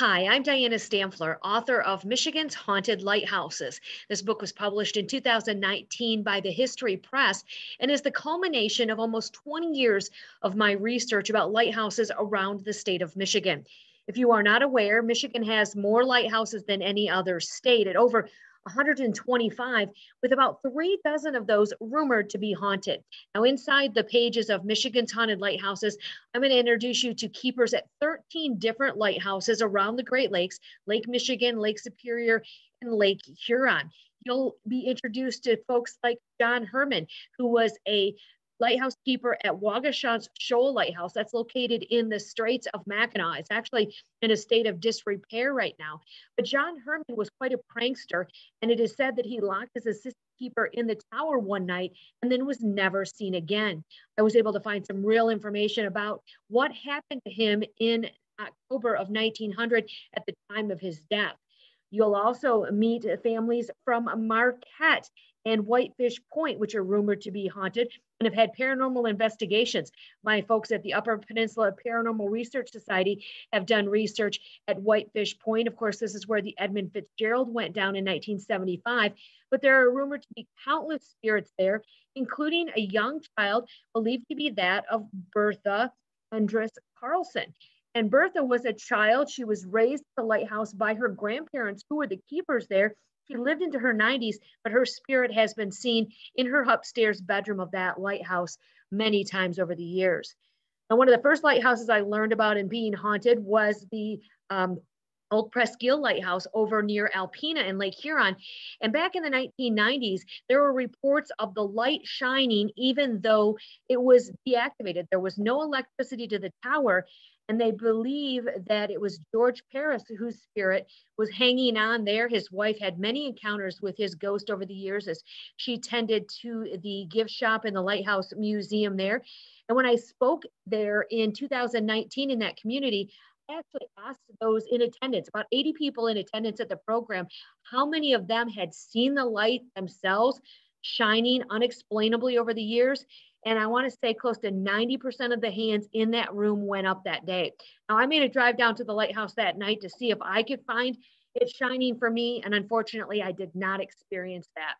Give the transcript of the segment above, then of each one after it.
Hi, I'm Dianna Stampfler, author of Michigan's Haunted Lighthouses. This book was published in 2019 by the History Press and is the culmination of almost 20 years of my research about lighthouses around the state of Michigan. If you are not aware, Michigan has more lighthouses than any other state at over 125, with about three dozen of those rumored to be haunted. Now, inside the pages of Michigan's Haunted Lighthouses, I'm going to introduce you to keepers at 13 different lighthouses around the Great Lakes, Lake Michigan, Lake Superior, and Lake Huron. You'll be introduced to folks like John Herman, who was a lighthouse keeper at Waugoshance Shoal Lighthouse. That's located in the Straits of Mackinac. It's actually in a state of disrepair right now. But John Herman was quite a prankster, and it is said that he locked his assistant keeper in the tower one night and then was never seen again. I was able to find some real information about what happened to him in October of 1900 at the time of his death. You'll also meet families from Marquette and Whitefish Point, which are rumored to be haunted and have had paranormal investigations. My folks at the Upper Peninsula Paranormal Research Society have done research at Whitefish Point. Of course, this is where the Edmund Fitzgerald went down in 1975, but there are rumored to be countless spirits there, including a young child believed to be that of Bertha Andress Carlson. And Bertha was a child. She was raised at the lighthouse by her grandparents, who were the keepers there. She lived into her 90s, but her spirit has been seen in her upstairs bedroom of that lighthouse many times over the years. And one of the first lighthouses I learned about in being haunted was the um, Old Presque Isle Lighthouse over near Alpena in Lake Huron. And back in the 1990s, there were reports of the light shining even though it was deactivated. There was no electricity to the tower. And they believe that it was George Parris whose spirit was hanging on there. His wife had many encounters with his ghost over the years as she tended to the gift shop in the Lighthouse Museum there. And when I spoke there in 2019 in that community, actually asked those in attendance, about 80 people in attendance at the program, how many of them had seen the light themselves shining unexplainably over the years. And I want to say close to 90% of the hands in that room went up that day. Now, I made a drive down to the lighthouse that night to see if I could find it shining for me. And unfortunately, I did not experience that.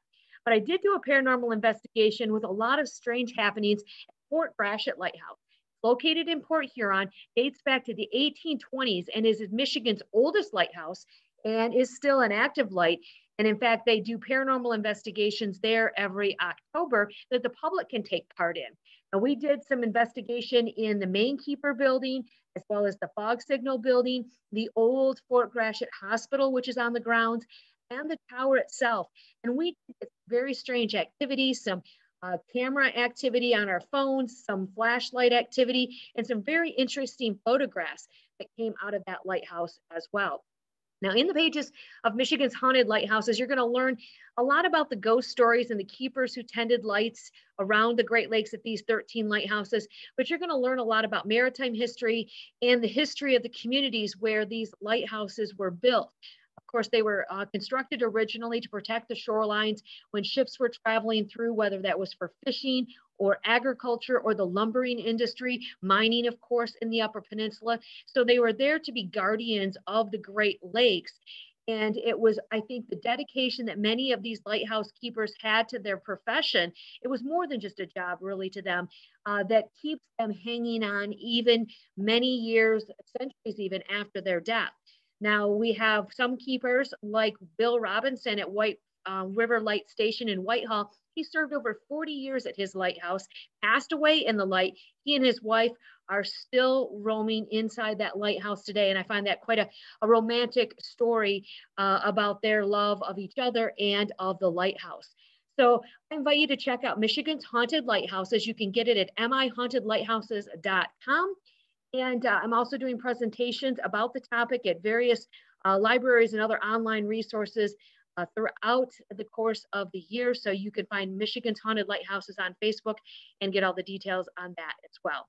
But I did do a paranormal investigation with a lot of strange happenings at Fort Gratiot Lighthouse. Located in Port Huron, dates back to the 1820s and is Michigan's oldest lighthouse and is still an active light. And in fact, they do paranormal investigations there every October that the public can take part in. And we did some investigation in the main keeper building, as well as the fog signal building, the old Fort Gratiot Hospital, which is on the grounds, and the tower itself. And we did very strange activities, some uh, camera activity on our phones, some flashlight activity, and some very interesting photographs that came out of that lighthouse as well. Now, in the pages of Michigan's Haunted Lighthouses, you're going to learn a lot about the ghost stories and the keepers who tended lights around the Great Lakes at these 13 lighthouses, but you're going to learn a lot about maritime history and the history of the communities where these lighthouses were built. Of course, they were uh, constructed originally to protect the shorelines when ships were traveling through, whether that was for fishing or agriculture or the lumbering industry, mining, of course, in the Upper Peninsula. So they were there to be guardians of the Great Lakes. And it was, I think, the dedication that many of these lighthouse keepers had to their profession. It was more than just a job, really, to them uh, that keeps them hanging on even many years, centuries, even after their death. Now, we have some keepers like Bill Robinson at White uh, River Light Station in Whitehall. He served over 40 years at his lighthouse, passed away in the light. He and his wife are still roaming inside that lighthouse today. And I find that quite a, a romantic story uh, about their love of each other and of the lighthouse. So I invite you to check out Michigan's Haunted Lighthouses. You can get it at mihauntedlighthouses.com. And uh, I'm also doing presentations about the topic at various uh, libraries and other online resources uh, throughout the course of the year. So you can find Michigan's Haunted Lighthouses on Facebook and get all the details on that as well.